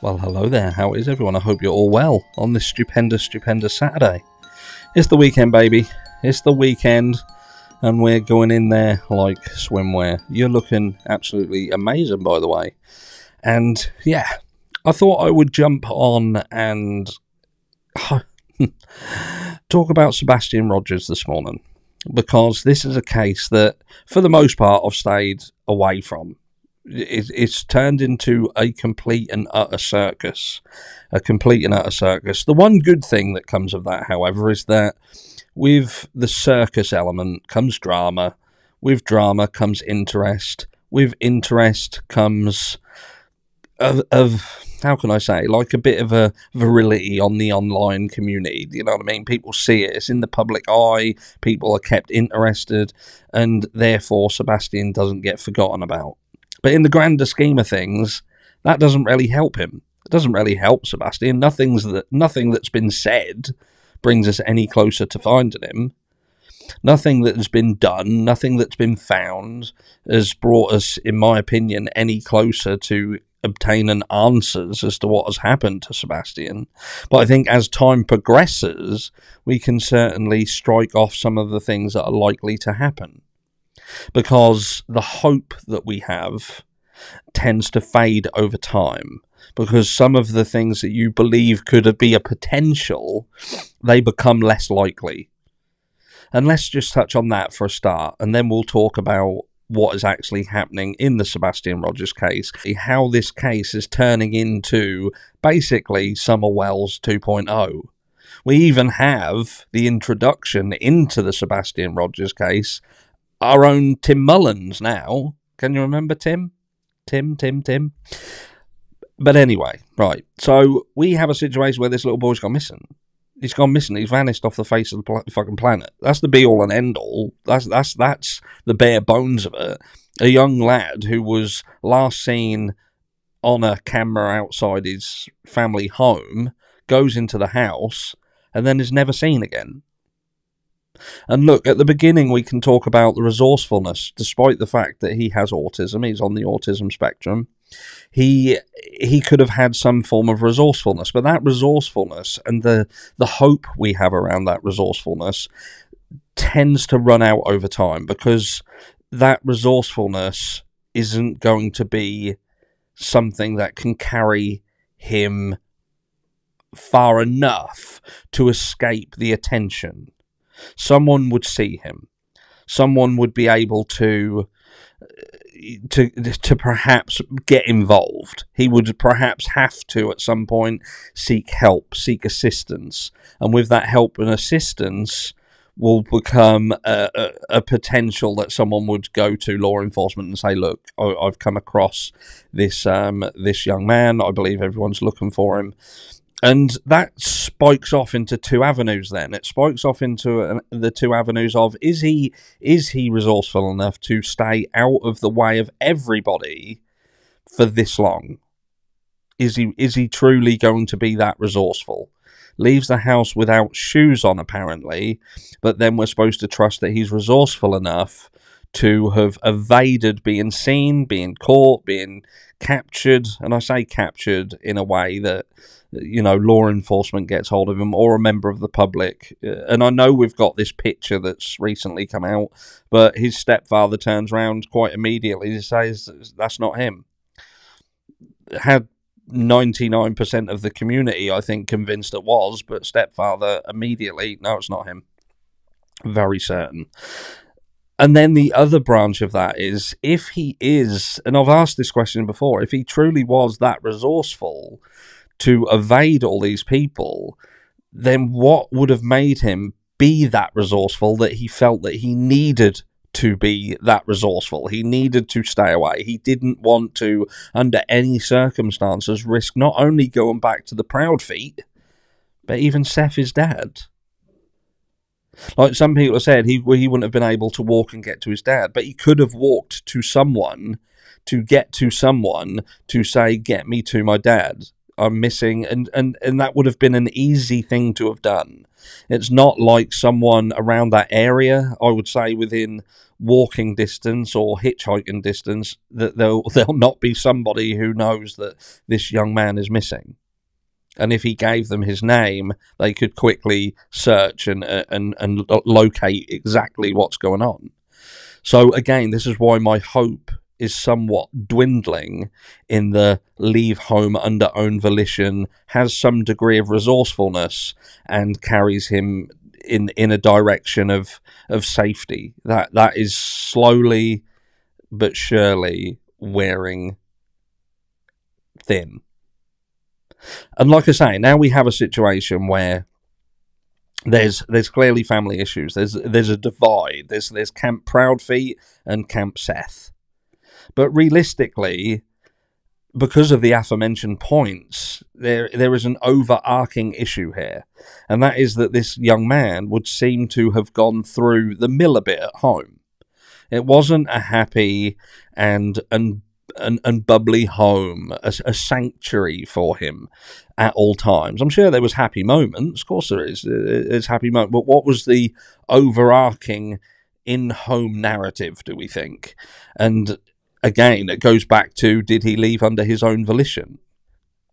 Well, hello there. How is everyone? I hope you're all well on this stupendous, stupendous Saturday. It's the weekend, baby. It's the weekend, and we're going in there like swimwear. You're looking absolutely amazing, by the way. And yeah, I thought I would jump on and talk about Sebastian Rogers this morning because this is a case that, for the most part, I've stayed away from it's turned into a complete and utter circus. A complete and utter circus. The one good thing that comes of that, however, is that with the circus element comes drama. With drama comes interest. With interest comes of, of how can I say, like a bit of a virility on the online community. You know what I mean? People see it, it's in the public eye, people are kept interested, and therefore Sebastian doesn't get forgotten about. But in the grander scheme of things, that doesn't really help him. It doesn't really help Sebastian. Nothing's that nothing that's been said brings us any closer to finding him. Nothing that has been done, nothing that's been found, has brought us, in my opinion, any closer to obtaining answers as to what has happened to Sebastian. But I think as time progresses, we can certainly strike off some of the things that are likely to happen because the hope that we have tends to fade over time because some of the things that you believe could be a potential they become less likely and let's just touch on that for a start and then we'll talk about what is actually happening in the Sebastian Rogers case, how this case is turning into basically Summer Wells 2.0. We even have the introduction into the Sebastian Rogers case our own Tim Mullins now. Can you remember Tim? Tim, Tim, Tim. But anyway, right. So we have a situation where this little boy's gone missing. He's gone missing. He's vanished off the face of the pl- fucking planet. That's the be all and end all. That's that's that's the bare bones of it. A young lad who was last seen on a camera outside his family home goes into the house and then is never seen again. And look, at the beginning, we can talk about the resourcefulness, despite the fact that he has autism, he's on the autism spectrum. He he could have had some form of resourcefulness, but that resourcefulness and the the hope we have around that resourcefulness tends to run out over time because that resourcefulness isn't going to be something that can carry him far enough to escape the attention someone would see him. Someone would be able to to to perhaps get involved. He would perhaps have to at some point seek help, seek assistance, and with that help and assistance will become a, a, a potential that someone would go to law enforcement and say, "Look, I, have come across this um, this young man. I believe everyone's looking for him." and that spikes off into two avenues then. It spikes off into uh, the two avenues of is he is he resourceful enough to stay out of the way of everybody for this long? Is he is he truly going to be that resourceful? Leaves the house without shoes on apparently but then we're supposed to trust that he's resourceful enough to have evaded being seen being caught being captured and i say captured in a way that you know, law enforcement gets hold of him or a member of the public. Uh, and I know we've got this picture that's recently come out, but his stepfather turns around quite immediately and says that's not him. Had 99% of the community, I think, convinced it was, but stepfather immediately, no, it's not him. Very certain. And then the other branch of that is if he is, and I've asked this question before, if he truly was that resourceful, to evade all these people, then what would have made him be that resourceful that he felt that he needed to be that resourceful. He needed to stay away. He didn't want to, under any circumstances, risk not only going back to the Proud Feet, but even Seth, his dad. Like some people said, he he wouldn't have been able to walk and get to his dad, but he could have walked to someone to get to someone to say, "Get me to my dad." I'm missing, and, and, and that would have been an easy thing to have done. It's not like someone around that area, I would say within walking distance or hitchhiking distance that there'll there'll not be somebody who knows that this young man is missing. And if he gave them his name, they could quickly search and uh, and and locate exactly what's going on. So again, this is why my hope is somewhat dwindling in the leave home under own volition, has some degree of resourcefulness, and carries him in in a direction of of safety. That that is slowly but surely wearing thin. And like I say, now we have a situation where there's there's clearly family issues. There's there's a divide. There's there's Camp Proudfeet and Camp Seth. But realistically, because of the aforementioned points, there there is an overarching issue here, and that is that this young man would seem to have gone through the mill a bit at home. It wasn't a happy and and and, and bubbly home, a, a sanctuary for him at all times. I'm sure there was happy moments, of course there is. There's happy moments, but what was the overarching in-home narrative? Do we think? And again, it goes back to did he leave under his own volition?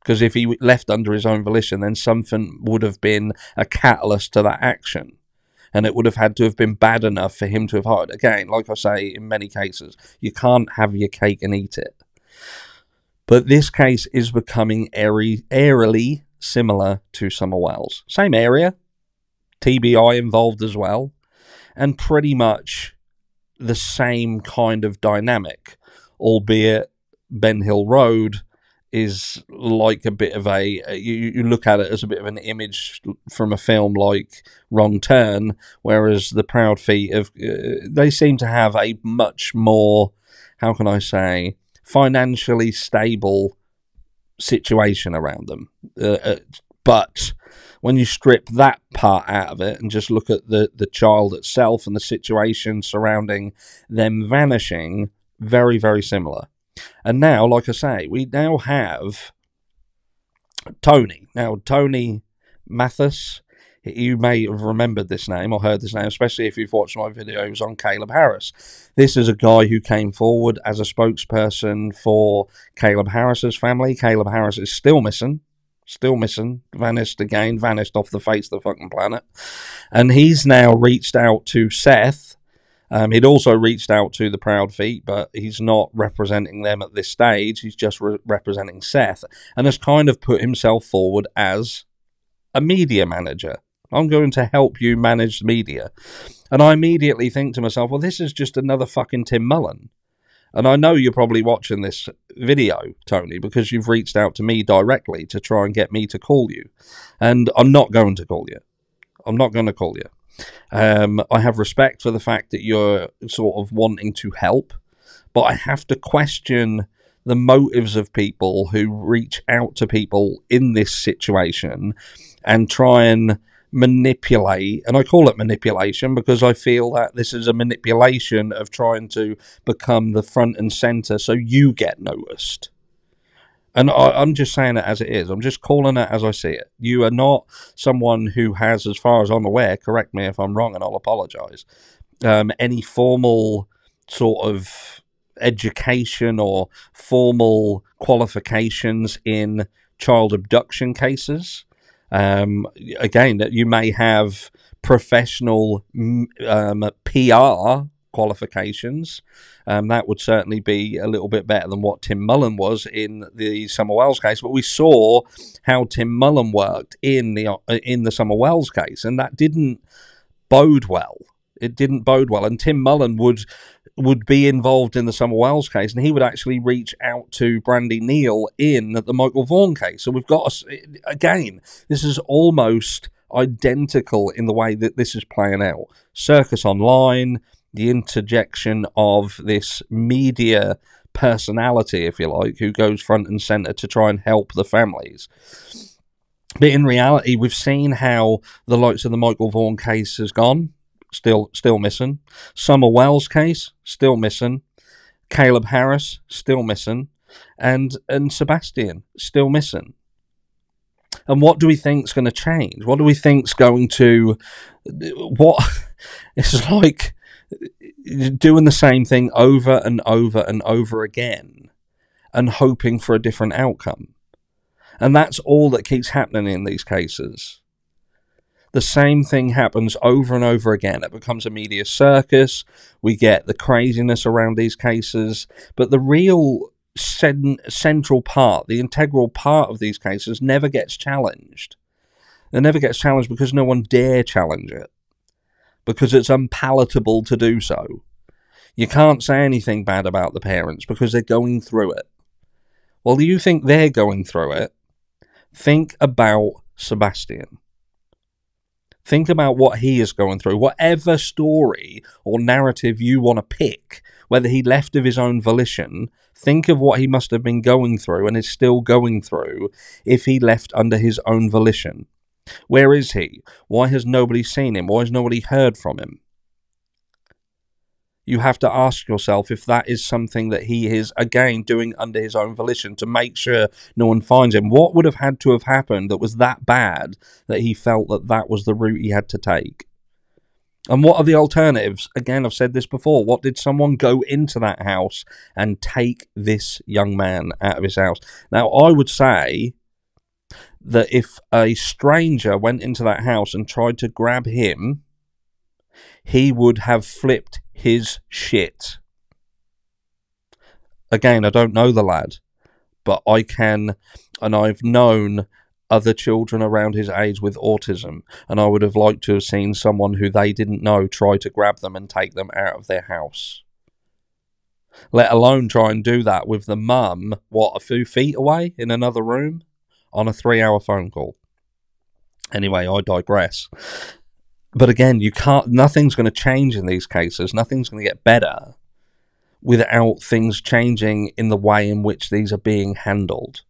Because if he left under his own volition, then something would have been a catalyst to that action. And it would have had to have been bad enough for him to have hired. Again, like I say, in many cases, you can't have your cake and eat it. But this case is becoming airy, airily similar to Summer Wells. Same area, TBI involved as well, and pretty much the same kind of dynamic albeit Ben Hill Road is like a bit of a you, you look at it as a bit of an image from a film like Wrong Turn, whereas the Proud Feet of uh, they seem to have a much more how can I say financially stable situation around them. Uh, uh, but when you strip that part out of it and just look at the the child itself and the situation surrounding them vanishing, very, very similar. And now, like I say, we now have Tony. Now, Tony Mathis, you may have remembered this name or heard this name, especially if you've watched my videos on Caleb Harris. This is a guy who came forward as a spokesperson for Caleb Harris's family. Caleb Harris is still missing. Still missing, vanished again, vanished off the face of the fucking planet. And he's now reached out to Seth, um, he'd also reached out to the Proud Feet, but he's not representing them at this stage. He's just re- representing Seth and has kind of put himself forward as a media manager. I'm going to help you manage the media. And I immediately think to myself, well, this is just another fucking Tim Mullen. And I know you're probably watching this video, Tony, because you've reached out to me directly to try and get me to call you. And I'm not going to call you. I'm not going to call you. Um, I have respect for the fact that you're sort of wanting to help, but I have to question the motives of people who reach out to people in this situation and try and manipulate. And I call it manipulation because I feel that this is a manipulation of trying to become the front and center so you get noticed. And I, am just saying it as it is. I'm just calling it as I see it. You are not someone who has, as far as I'm aware, correct me if I'm wrong and I'll apologise, um, any formal sort of education or formal qualifications in child abduction cases. Um, again, that you may have professional um, PR qualifications. Um, that would certainly be a little bit better than what Tim Mullen was in the Summer Wells case. But we saw how Tim Mullen worked in the uh, in the Summer Wells case, and that didn't bode well. It didn't bode well, and Tim Mullen would would be involved in the Summer Wells case, and he would actually reach out to Brandy Neal in the Michael Vaughan case. So we've got a, again, this is almost identical in the way that this is playing out. Circus Online, the interjection of this media personality, if you like, who goes front and center to try and help the families. But in reality, we've seen how the likes of the Michael Vaughan case has gone, still still missing. Summer Wells case, still missing. Caleb Harris, still missing. And and Sebastian, still missing. And what do we think is going to change? What do we think is going to what? It's like doing the same thing over and over and over again and hoping for a different outcome. And that's all that keeps happening in these cases. The same thing happens over and over again. It becomes a media circus. We get the craziness around these cases. But the real cen- central part, the integral part of these cases, never gets challenged. It never gets challenged because no one dare challenge it because it's unpalatable to do so. You can't say anything bad about the parents because they're going through it. Well, do you think they're going through it? Think about Sebastian. Think about what he is going through. Whatever story or narrative you want to pick, whether he left of his own volition, think of what he must have been going through and is still going through if he left under his own volition. Where is he? Why has nobody seen him? Why has nobody heard from him? You have to ask yourself if that is something that he is, again, doing under his own volition to make sure no one finds him. What would have had to have happened that was that bad that he felt that that was the route he had to take? And what are the alternatives? Again, I've said this before. What did someone go into that house and take this young man out of his house? Now, I would say that if a stranger went into that house and tried to grab him, he would have flipped his shit. Again, I don't know the lad, but I can, and I've known other children around his age with autism, and I would have liked to have seen someone who they didn't know try to grab them and take them out of their house. Let alone try and do that with the mum, what, a few feet away in another room? On a three hour phone call. Anyway, I digress. But again, you can't, nothing's going to change in these cases. Nothing's going to get better without things changing in the way in which these are being handled.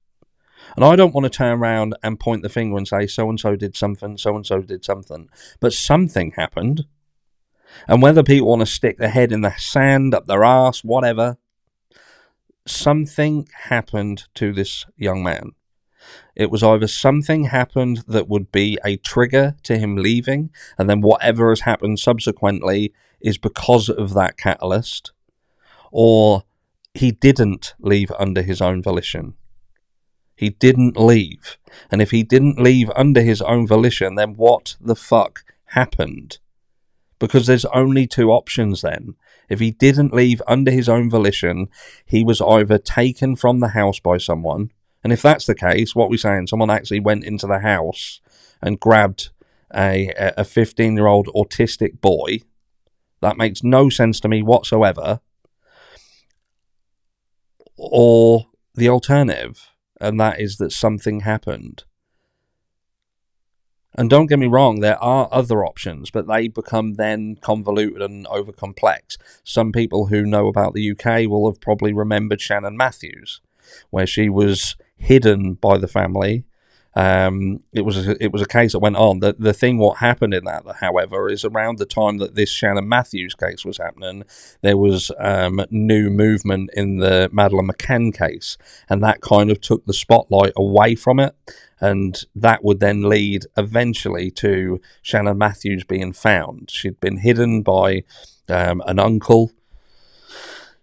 And I don't want to turn around and point the finger and say so and so did something, so and so did something. But something happened. And whether people want to stick their head in the sand, up their ass, whatever, something happened to this young man. It was either something happened that would be a trigger to him leaving, and then whatever has happened subsequently is because of that catalyst, or he didn't leave under his own volition. He didn't leave. And if he didn't leave under his own volition, then what the fuck happened? Because there's only two options then. If he didn't leave under his own volition, he was either taken from the house by someone and if that's the case, what we're saying, someone actually went into the house and grabbed a a 15 year old autistic boy. That makes no sense to me whatsoever. Or the alternative, and that is that something happened. And don't get me wrong, there are other options, but they become then convoluted and over complex. Some people who know about the UK will have probably remembered Shannon Matthews, where she was hidden by the family. Um, it was a, it was a case that went on. The the thing what happened in that, however, is around the time that this Shannon Matthews case was happening, there was um, new movement in the Madeleine McCann case, and that kind of took the spotlight away from it, and that would then lead eventually to Shannon Matthews being found. She'd been hidden by um, an uncle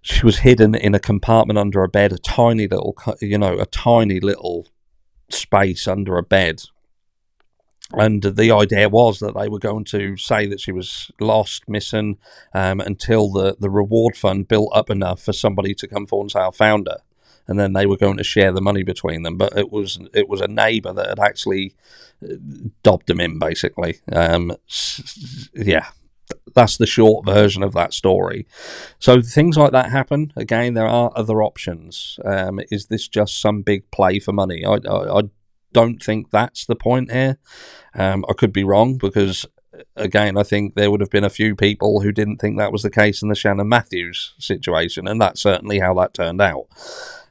she was hidden in a compartment under a bed, a tiny little, you know, a tiny little space under a bed. And the idea was that they were going to say that she was lost, missing, um, until the, the reward fund built up enough for somebody to come forward and say, I found her. And then they were going to share the money between them. But it was it was a neighbour that had actually uh, dobbed them in, basically. Um, yeah, that's the short version of that story. So things like that happen. Again, there are other options. Um, is this just some big play for money? I, I, I don't think that's the point here. Um, I could be wrong because, again, I think there would have been a few people who didn't think that was the case in the Shannon Matthews situation, and that's certainly how that turned out.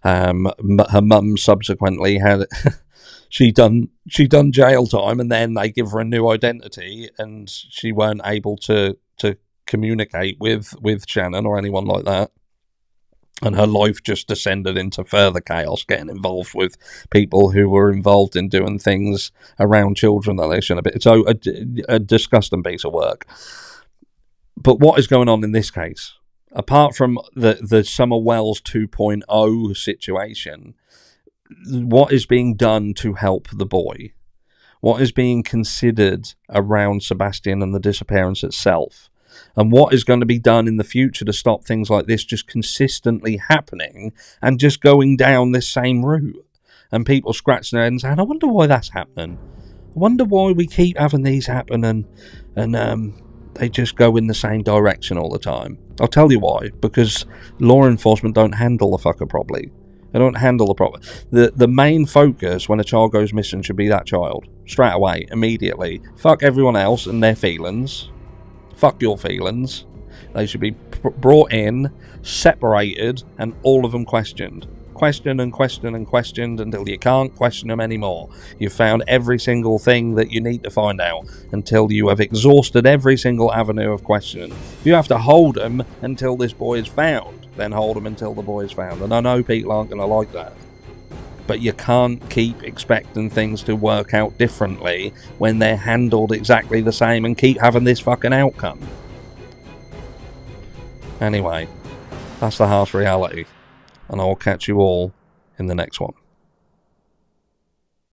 Um, her mum subsequently had she done she done jail time and then they give her a new identity and she weren't able to to communicate with with Shannon or anyone like that. And her life just descended into further chaos getting involved with people who were involved in doing things around children that they shouldn't have been. So a, a disgusting piece of work. But what is going on in this case? Apart from the, the Summer Wells 2.0 situation, what is being done to help the boy? What is being considered around Sebastian and the disappearance itself? And what is going to be done in the future to stop things like this just consistently happening and just going down this same route? And people scratching their heads and I wonder why that's happening. I wonder why we keep having these happen and, and um, they just go in the same direction all the time. I'll tell you why. Because law enforcement don't handle the fucker properly. They don't handle the problem. The the main focus when a child goes missing should be that child. Straight away, immediately. Fuck everyone else and their feelings. Fuck your feelings. They should be brought in, separated, and all of them questioned. Questioned and questioned and questioned until you can't question them anymore. You've found every single thing that you need to find out until you have exhausted every single avenue of questioning. You have to hold them until this boy is found then hold them until the boy is found. And I know people aren't going to like that. But you can't keep expecting things to work out differently when they're handled exactly the same and keep having this fucking outcome. Anyway, that's the harsh reality. And I'll catch you all in the next one.